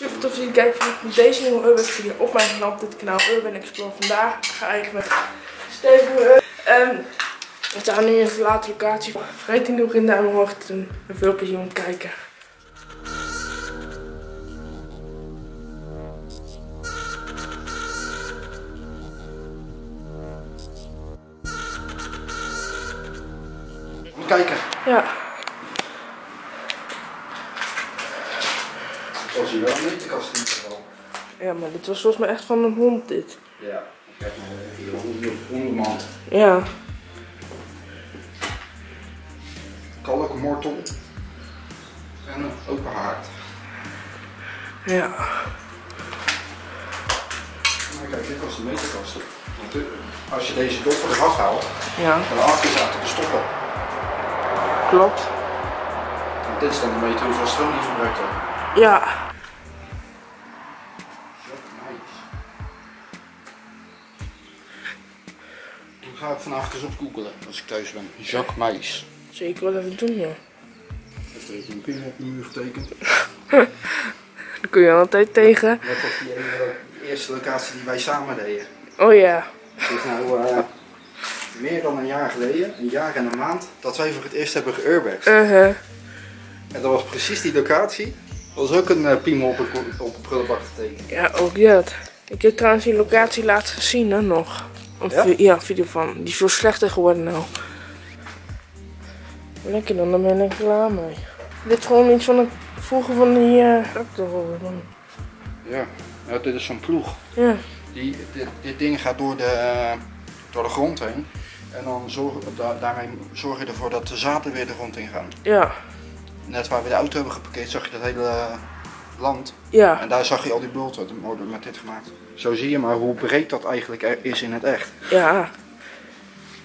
Super tof dat je kijkt naar deze nieuwe Urbex video op mijn kanaal, op dit kanaal Urban Explore. Vandaag ga ik met Steven um, we staan nu in een verlaten locatie. Vergeet niet nog in de duim omhoog te doen. En veel plezier om te kijken. Kijken. Ja. Zoals je wel een meterkast in ieder geval. Ja, maar dit was volgens mij echt van een hond dit. Ja. Maar, hier onder- ondermand. Ja. Kalkmortel. En een open haard. Ja. Maar kijk, dit was de meterkast. Want dit- Als je deze doppen eraf haalt, Ja, dan achter zaten de stoppen. klopt. Want dit is dan de meter hoeveel stroom die verbruikt. Ja. Ik vanavond eens op googelen als ik thuis ben. Jacques Meijs. Zeker wel even doen, ja. Heeft er even een pin op de muur getekend. Dan kun je altijd tegen. Net als die ene eerste locatie die wij samen deden. Oh ja. Het is nou eh, meer dan een jaar geleden, een jaar en een maand, dat wij voor het eerst hebben geurbext. Uh-huh. En dat was precies die locatie. Er was ook een uh, piemel op een, op een prullenbak getekend. Ja, ook dat. Ik heb trouwens die locatie laatst gezien, hè, nog. Een Ja? vi- ja, een video van. Die is veel slechter geworden nou. Lekker dan, dan ben ik klaar mee. Dit is gewoon iets van het vroeger van die eh tractor. dan. Ja, ja dit is zo'n ploeg. Ja. Die, dit, dit ding gaat door de, eh, door de grond heen. En dan zorg, da- daarmee zorg je ervoor dat de zaden weer de grond in gaan. Ja. Net waar we de auto hebben geparkeerd, zag je dat hele land. Ja. En daar zag je al die bulten, worden met dit gemaakt. Zo zie je maar hoe breed dat eigenlijk er is in het echt. Ja.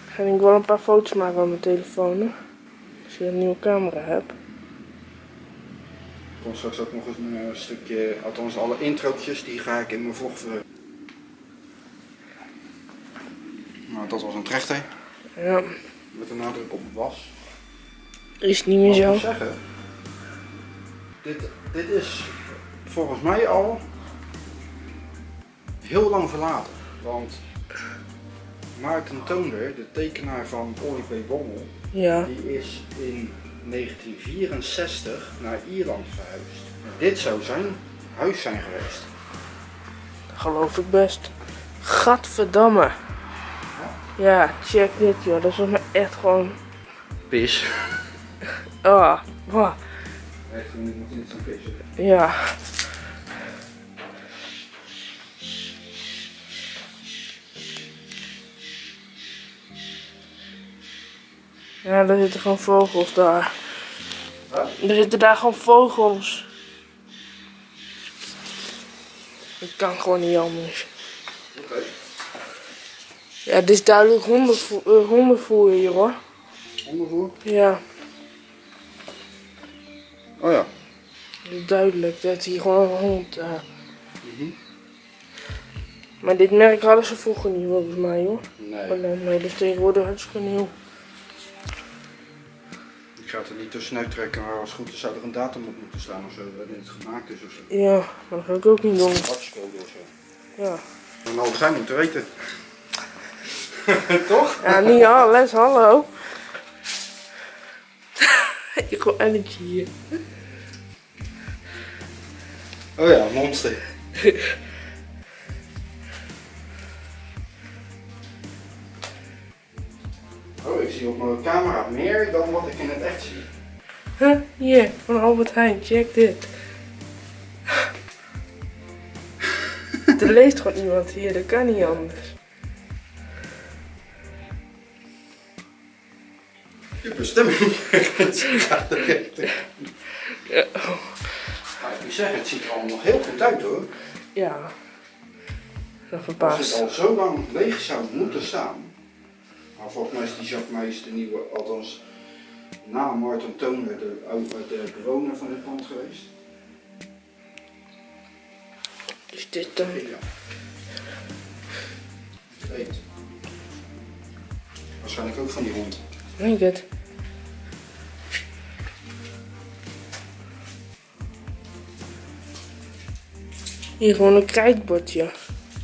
Ga ik wel een paar foto's maken op mijn telefoon. Hè? Als je een nieuwe camera hebt. Ik straks ook nog eens een stukje, althans alle introotjes, die ga ik in mijn vlog ver. Nou, dat was een trechter, Ja. met een nadruk op was. Is niet meer Wat ik zo. moet zeggen, dit, dit is volgens mij al heel lang verlaten. Want Maarten Toonder, de tekenaar van P. Bommel, Ja. die is in 1964 naar Ierland verhuisd. Dit zou zijn huis zijn geweest. Geloof ik best. Gadverdamme. Ja, check dit joh. Dat is mij echt gewoon... Pis. Ah, wauw. Echt iemand in zijn pissen. Ja. Ja, er zitten gewoon vogels daar. Wat? Er zitten daar gewoon vogels. Dat kan gewoon niet anders. Oké. Ja, dit is duidelijk hondenvo eh, hondenvoer hier hoor. Ondervoer? Ja, Oh ja. dat is duidelijk. Dat hier gewoon een hond. eh. Mhm. Maar dit merk hadden ze vroeger niet volgens mij hoor. Maar Nee, nee, nee, dat is tegenwoordig hartstikke nieuw. Ik ga het er niet tussenuit trekken, maar als het goed is zou er een datum op moeten staan of zo, wanneer het gemaakt is of zo. Ja, maar dat ga ik ook niet doen. Afgescode of zo. Ja, Dan hadden zij moeten weten. Toch? ja niet alles, hallo. Ik gewoon energy hier. Oh ja, monster. zie op mijn camera meer dan wat ik in het echt zie. Huh? Hier, van Albert Heijn, check dit. er leest gewoon iemand hier, dat kan niet anders. Je bestemming. gaat er. Ja. Maar ik moet zeggen, het ziet er allemaal nog heel goed uit hoor. Ja. Dat Als verbaast. het al zo lang leeg zou moeten staan. Maar volgens mij is die Jacques Meijs de nieuwe, althans na Martin Toner, de, oude- de bewoner van dit pand geweest. Is dit dan? Ja. Weet. Waarschijnlijk ook van die hond. Denk het. Hier gewoon een krijtbordje.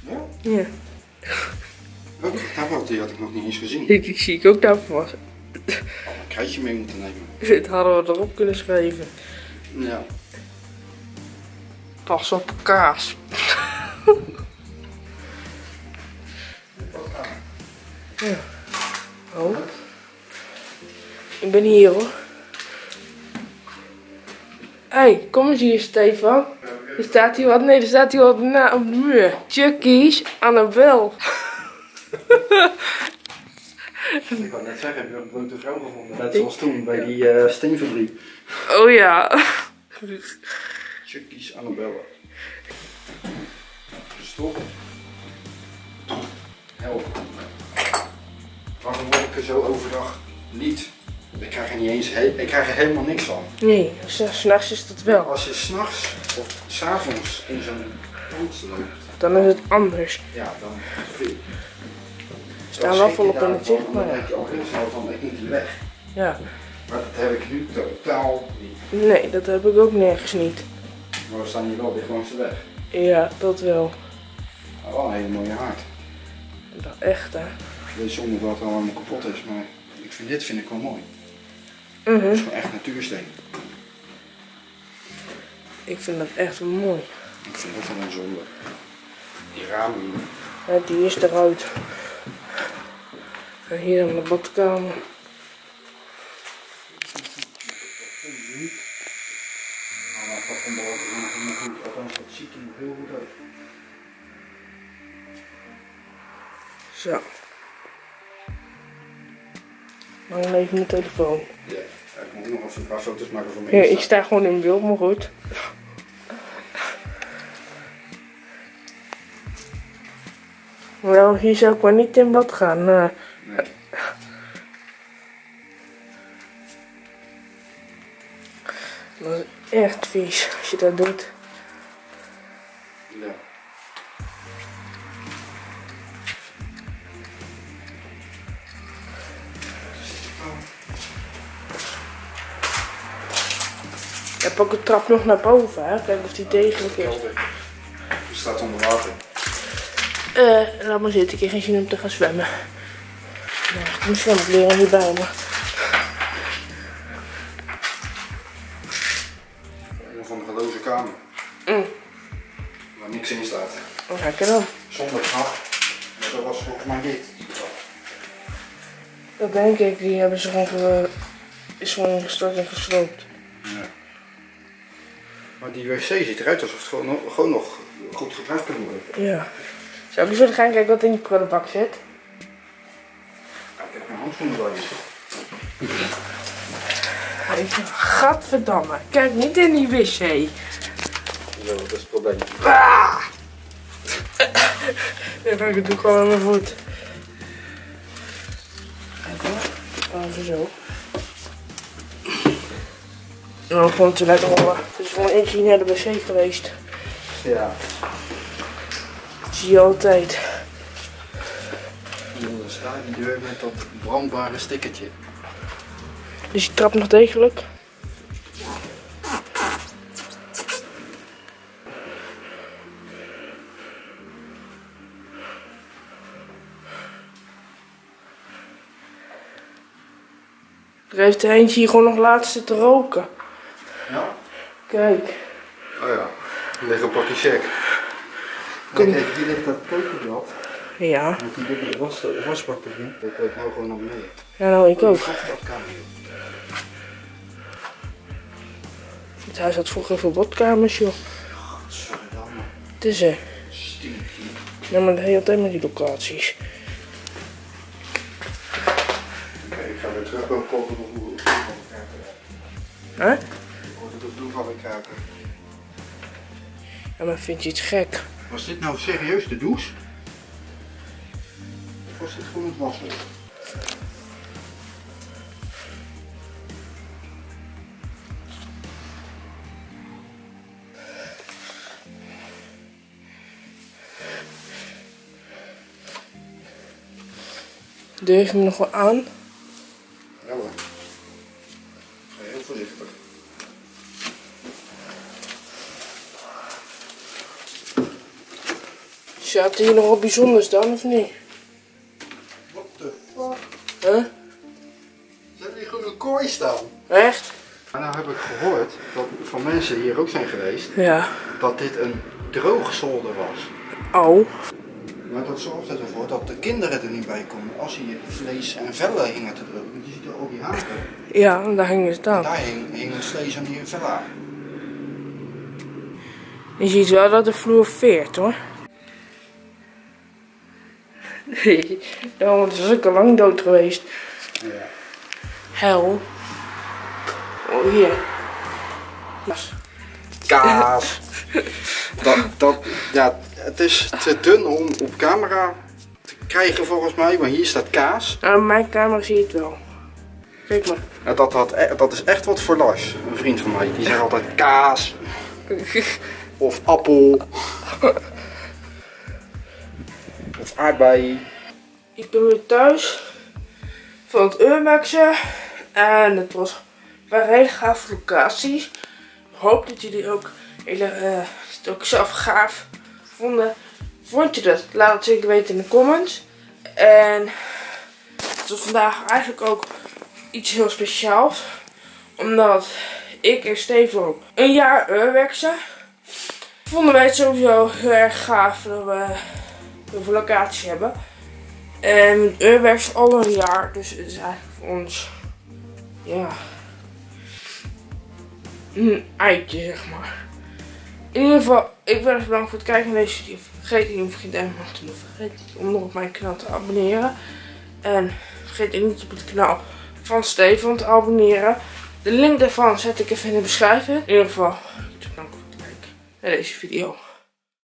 Ja? Ja. Oh, daar wat, die had ik nog niet eens gezien. Die zie ik ook daarvoor. Een krijtje mee moeten nemen. Dit hadden we erop kunnen schrijven. Ja. Pas op kaas. ja. Oh. Ik ben hier hoor. Hé, hey, kom eens hier Stefan. Er staat hier wat, nee, er staat hier wat na op de muur. Chucky's Annabel. Ik wou net zeggen, heb je een blote vrouw gevonden? Net zoals toen bij die uh, steenfabriek. Oh ja. Chucky's Annabella. Stop. Help. Waarom word ik er zo overdag niet? Ik krijg er niet eens he ik krijg er helemaal niks van. Nee, s'nachts is dat wel. Als je s'nachts of s'avonds in zo'n boot loopt, Dan is het anders. ja, dan. Staan wel volop in het zicht, maar maar dan ja. denk je al heel snel van, hier weg. Ja. Maar dat heb ik nu totaal niet. Nee, dat heb ik ook nergens niet. Maar we staan hier wel dicht langs de weg. Ja, dat wel. Maar wel een hele mooie haard. Dat echt, hè. Ik weet zonder dat het allemaal kapot is, maar ik vind, dit vind ik wel mooi. Mhm. Het is gewoon echt natuursteen. Ik vind dat echt mooi. Ik vind dat wel een zonde. Die ramen hier. Ja, die is eruit. En hier aan de badkamer. Er er. Zo. Lang even mijn telefoon. Ja. Ik moet nog even een paar foto's maken van Ja, mijn ik sta gewoon in beeld, maar goed. Nou, hier zou ik maar niet in bad gaan. eh. Dat is echt vies als je dat doet. Ja. Ik heb ook een trap nog naar boven, hè. Kijk of die degelijk is. Die staat onder water. Eh, laat maar zitten. Ik heb geen zin om te gaan zwemmen. Nou, ik moet zwemleren niet bij me. Lekker dan. Zonder. Maar dat was volgens mij dit. Dat denk ik. Die hebben ze gewoon, ge- is gewoon gestort en gesloopt. Ja. Maar die wc ziet eruit alsof het gewoon, nog- gewoon nog goed gebruikt kan worden. Ja. Zou ik eens willen gaan kijken wat in die prullenbak zit? Ja, ik heb mijn handschoenen bij je. Gadverdamme. Kijk niet in die wc. Zo, dat is het probleem. Ah! Ja, ik doe gewoon aan mijn voet. Even. Even zo. Nou, gewoon te lekker rollen. Het is gewoon eentje naar de wc geweest. Ja. Dat zie je altijd. Dan staat die deur met dat brandbare stickertje. Dus je trapt nog degelijk. Heeft er eentje hier gewoon nog laatste te roken. Ja? Kijk. Oh ja. Er ligt een pakje check. Kom. Kijk, hier ligt dat kokenblad. Ja. Met die dikke was, wasbak erin. Ik loop nou gewoon naar beneden. Ja, nou ik ook. Kamer in. Het huis had vroeger veel badkamers, joh. Godverdamme. Het is er. Stinky. Ja, maar de hele tijd met die locaties. Weer terug op koken op hoe ik van de kraken. Hè? Ik hoorde de vloer van de kraken. Ja, maar vind je het gek? Was dit nou serieus de douche? Of was dit gewoon het wassen? Durf je hem nog wel aan? Zat hier nog wat bijzonders dan, of niet? Wat de fuck? Huh? Ze hebben hier gewoon een kooi staan. Echt? En nou heb ik gehoord, dat van mensen die hier ook zijn geweest, Ja. dat dit een droogzolder was. Oh. Maar dat zorgde ervoor dat de kinderen er niet bij konden als hier vlees en vellen hingen te drogen. Want je ziet al die haken. Ja, daar gingen ze dan. Daar hing, hing het vlees en die vellen aan. Je ziet wel dat de vloer veert hoor. Nee, want was ik al lang dood geweest. Ja. Hel. Oh, hier. Kaas. dat, dat, ja, het is te dun om op camera te krijgen volgens mij, maar hier staat kaas. Nou, op mijn camera zie je het wel. Kijk maar. En dat, had, e- dat is echt wat voor Lars, een vriend van mij. Die zegt altijd kaas of appel of. Ik ben weer thuis van het Urmaxen. En het was een hele gave locatie. Ik hoop dat jullie ook, hele, eh, het ook zelf gaaf vonden. Vond je dat? Laat het zeker weten in de comments. En het was vandaag eigenlijk ook iets heel speciaals. Omdat ik en ook een jaar Urwexen. Vonden wij het sowieso heel erg gaaf dat we veel locaties hebben. En Urbex al een jaar, dus het is eigenlijk voor ons, ja, een eitje zeg maar. In ieder geval, ik ben erg bedankt voor het kijken naar deze video. Vergeet niet om te. Vergeet niet om op mijn kanaal te abonneren. En vergeet niet op het kanaal van Stefan te abonneren. De link daarvan zet ik even in de beschrijving. In ieder geval, bedankt voor het kijken naar deze video.